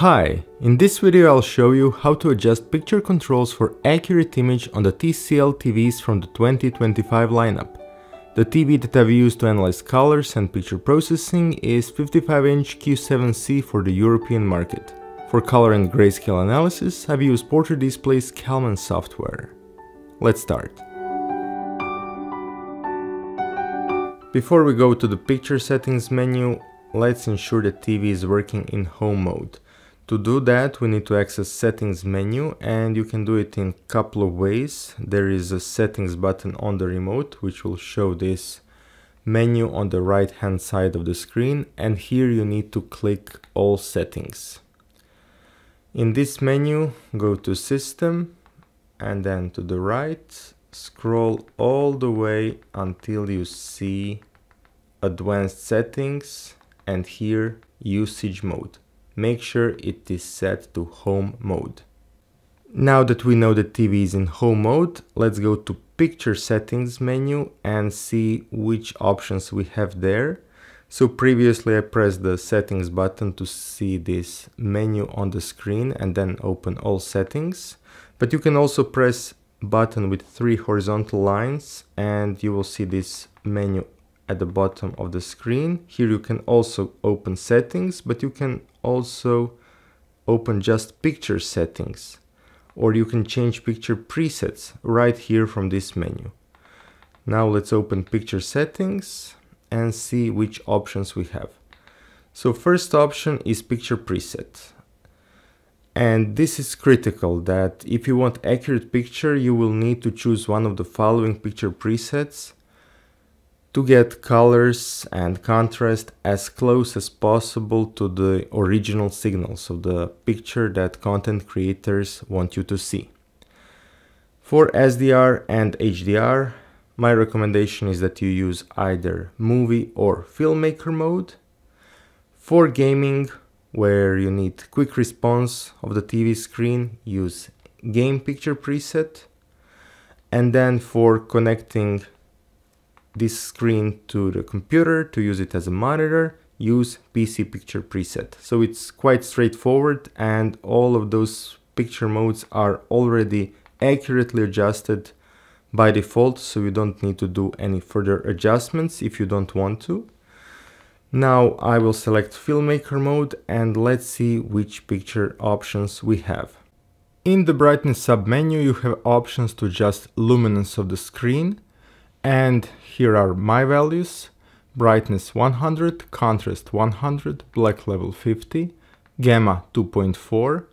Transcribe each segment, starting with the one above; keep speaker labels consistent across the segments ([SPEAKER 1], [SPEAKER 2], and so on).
[SPEAKER 1] Hi, in this video I'll show you how to adjust picture controls for accurate image on the TCL TVs from the 2025 lineup. The TV that I've used to analyze colors and picture processing is 55-inch Q7C for the European market. For color and grayscale analysis, I've used Portrait Display's Calman software. Let's start. Before we go to the picture settings menu, let's ensure the TV is working in home mode. To do that, we need to access settings menu and you can do it in couple of ways. There is a settings button on the remote, which will show this menu on the right hand side of the screen. And here you need to click all settings. In this menu, go to system and then to the right, scroll all the way until you see advanced settings and here usage mode make sure it is set to home mode. Now that we know the TV is in home mode, let's go to picture settings menu and see which options we have there. So previously I pressed the settings button to see this menu on the screen and then open all settings. But you can also press button with three horizontal lines and you will see this menu at the bottom of the screen. Here you can also open settings, but you can also open just picture settings or you can change picture presets right here from this menu. Now let's open picture settings and see which options we have. So first option is picture preset. And this is critical that if you want accurate picture, you will need to choose one of the following picture presets to get colors and contrast as close as possible to the original signals of the picture that content creators want you to see. For SDR and HDR, my recommendation is that you use either movie or filmmaker mode. For gaming, where you need quick response of the TV screen, use game picture preset. And then for connecting this screen to the computer to use it as a monitor, use PC picture preset. So it's quite straightforward and all of those picture modes are already accurately adjusted by default so you don't need to do any further adjustments if you don't want to. Now I will select filmmaker mode and let's see which picture options we have. In the brightness submenu you have options to adjust luminance of the screen and here are my values. Brightness 100, contrast 100, black level 50, gamma 2.4.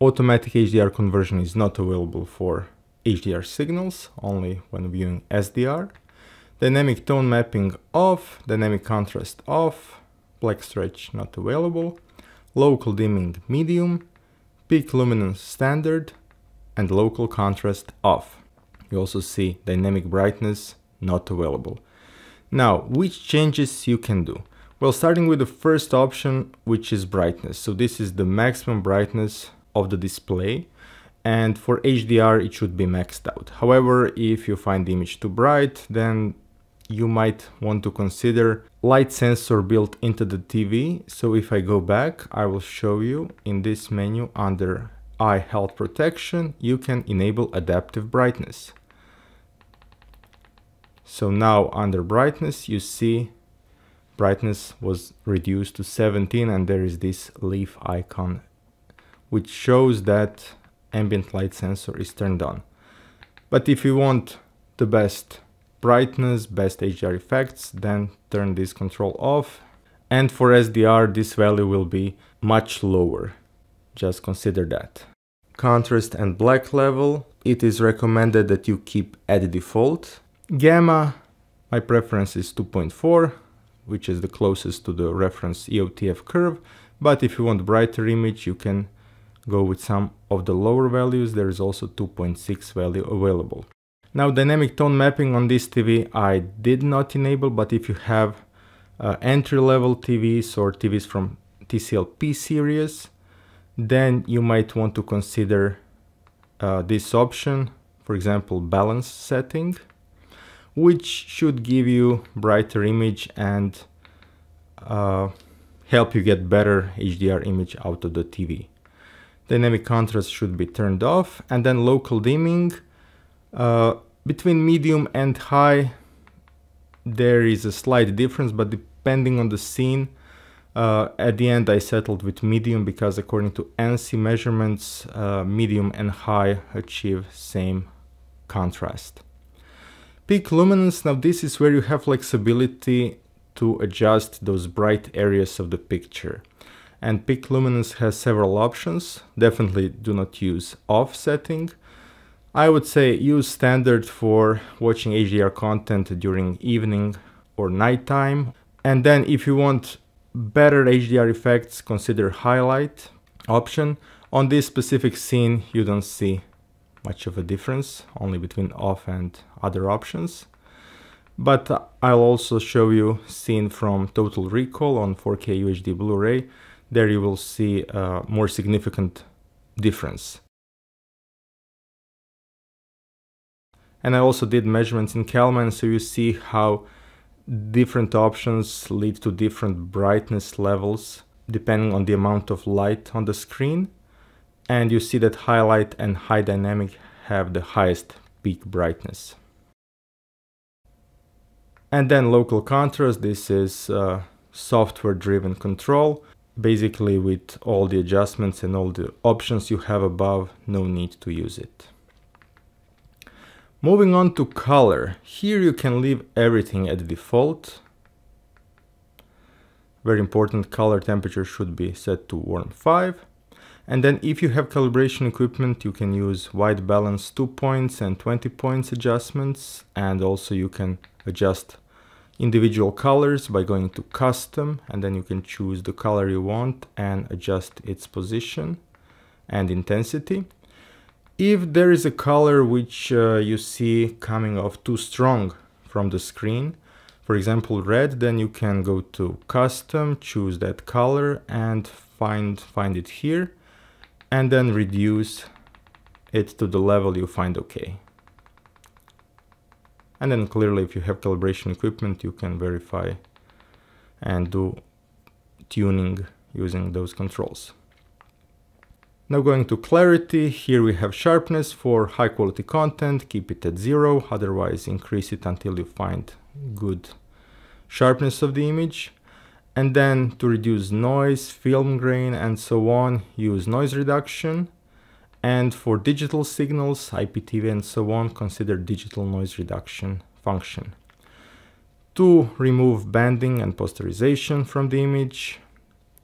[SPEAKER 1] Automatic HDR conversion is not available for HDR signals, only when viewing SDR. Dynamic tone mapping off, dynamic contrast off, black stretch not available, local dimming medium, peak luminance standard, and local contrast off you also see dynamic brightness not available. Now, which changes you can do? Well, starting with the first option, which is brightness. So this is the maximum brightness of the display. And for HDR, it should be maxed out. However, if you find the image too bright, then you might want to consider light sensor built into the TV. So if I go back, I will show you in this menu under eye health protection, you can enable adaptive brightness. So now under brightness, you see brightness was reduced to 17 and there is this leaf icon, which shows that ambient light sensor is turned on. But if you want the best brightness, best HDR effects, then turn this control off. And for SDR, this value will be much lower. Just consider that. Contrast and black level, it is recommended that you keep at default Gamma, my preference is 2.4, which is the closest to the reference EOTF curve. But if you want brighter image, you can go with some of the lower values. There is also 2.6 value available. Now dynamic tone mapping on this TV I did not enable, but if you have uh, entry-level TVs or TVs from TCL P series, then you might want to consider uh, this option, for example, balance setting which should give you brighter image and uh, help you get better HDR image out of the TV. Dynamic contrast should be turned off and then local dimming. Uh, between medium and high there is a slight difference but depending on the scene uh, at the end I settled with medium because according to ANSI measurements uh, medium and high achieve same contrast. Peak luminance, now this is where you have flexibility to adjust those bright areas of the picture. And peak luminance has several options. Definitely do not use offsetting. I would say use standard for watching HDR content during evening or nighttime. And then if you want better HDR effects, consider highlight option. On this specific scene, you don't see much of a difference, only between off and other options. But I'll also show you scene from Total Recall on 4K UHD Blu-ray. There you will see a more significant difference. And I also did measurements in Calman, so you see how different options lead to different brightness levels depending on the amount of light on the screen and you see that highlight and high dynamic have the highest peak brightness. And then local contrast, this is uh, software driven control. Basically with all the adjustments and all the options you have above, no need to use it. Moving on to color, here you can leave everything at default. Very important, color temperature should be set to warm 5. And then if you have calibration equipment, you can use white balance 2 points and 20 points adjustments. And also you can adjust individual colors by going to custom and then you can choose the color you want and adjust its position and intensity. If there is a color which uh, you see coming off too strong from the screen, for example red, then you can go to custom, choose that color and find, find it here and then reduce it to the level you find okay. And then clearly if you have calibration equipment you can verify and do tuning using those controls. Now going to clarity, here we have sharpness for high quality content, keep it at zero, otherwise increase it until you find good sharpness of the image. And then to reduce noise, film grain and so on, use noise reduction. And for digital signals, IPTV and so on, consider digital noise reduction function. To remove banding and posterization from the image,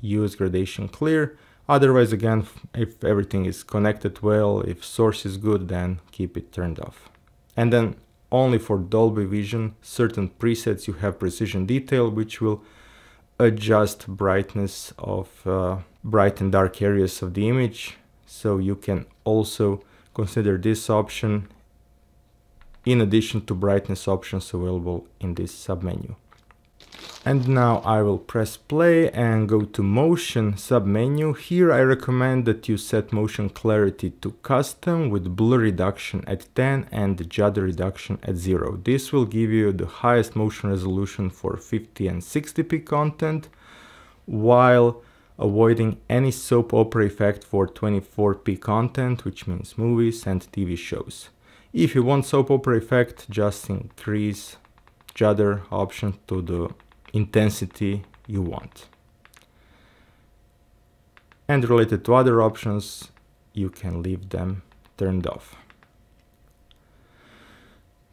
[SPEAKER 1] use gradation clear. Otherwise, again, if everything is connected well, if source is good, then keep it turned off. And then only for Dolby Vision, certain presets you have precision detail, which will adjust brightness of uh, bright and dark areas of the image. So you can also consider this option in addition to brightness options available in this submenu. And now I will press play and go to motion submenu. Here I recommend that you set motion clarity to custom with blur reduction at 10 and judder reduction at 0. This will give you the highest motion resolution for 50 and 60p content while avoiding any soap opera effect for 24p content, which means movies and TV shows. If you want soap opera effect, just increase judder option to the intensity you want. And related to other options, you can leave them turned off.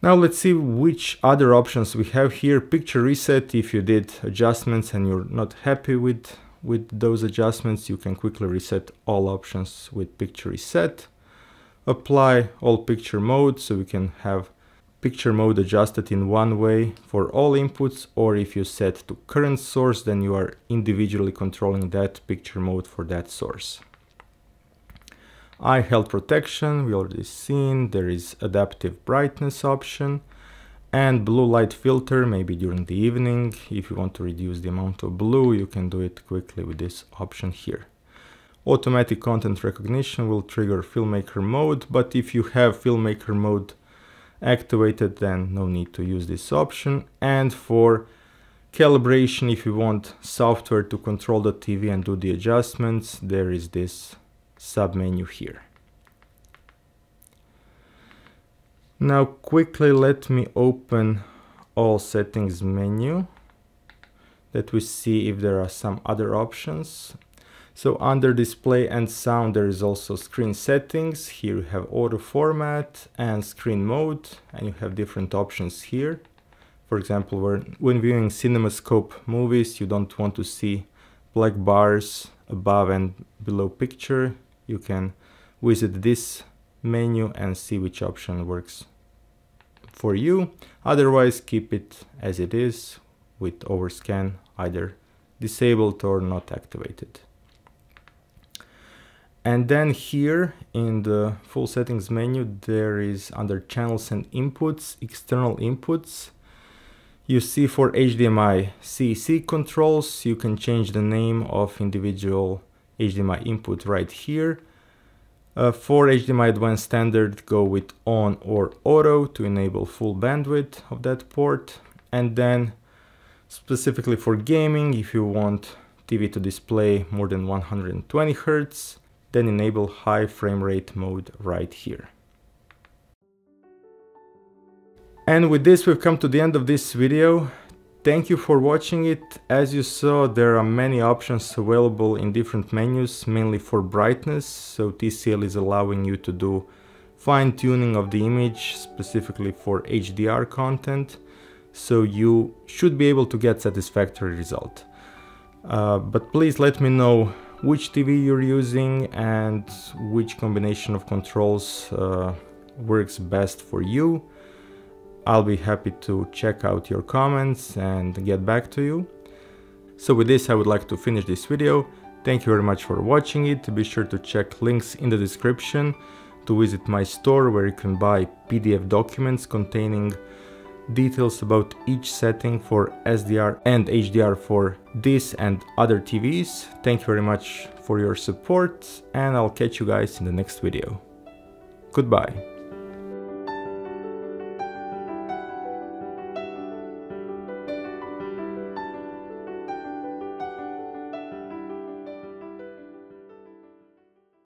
[SPEAKER 1] Now let's see which other options we have here. Picture reset, if you did adjustments and you're not happy with, with those adjustments, you can quickly reset all options with picture reset. Apply all picture modes so we can have picture mode adjusted in one way for all inputs or if you set to current source then you are individually controlling that picture mode for that source. Eye health protection, we already seen, there is adaptive brightness option and blue light filter maybe during the evening if you want to reduce the amount of blue you can do it quickly with this option here. Automatic content recognition will trigger filmmaker mode but if you have filmmaker mode activated then no need to use this option. And for calibration if you want software to control the TV and do the adjustments there is this sub menu here. Now quickly let me open all settings menu that we see if there are some other options so under display and sound there is also screen settings here you have auto format and screen mode and you have different options here for example, when viewing CinemaScope movies, you don't want to see black bars above and below picture. You can visit this menu and see which option works for you. Otherwise, keep it as it is with overscan either disabled or not activated. And then here in the full settings menu, there is under channels and inputs, external inputs. You see for HDMI CEC controls, you can change the name of individual HDMI input right here. Uh, for HDMI Advanced Standard, go with on or auto to enable full bandwidth of that port. And then specifically for gaming, if you want TV to display more than 120 Hz, then enable high frame rate mode right here. And with this we've come to the end of this video. Thank you for watching it. As you saw there are many options available in different menus, mainly for brightness, so TCL is allowing you to do fine tuning of the image specifically for HDR content, so you should be able to get satisfactory result. Uh, but please let me know which TV you're using and which combination of controls uh, works best for you. I'll be happy to check out your comments and get back to you. So with this I would like to finish this video. Thank you very much for watching it. Be sure to check links in the description to visit my store where you can buy PDF documents containing details about each setting for SDR and HDR for this and other TVs. Thank you very much for your support and I'll catch you guys in the next video. Goodbye.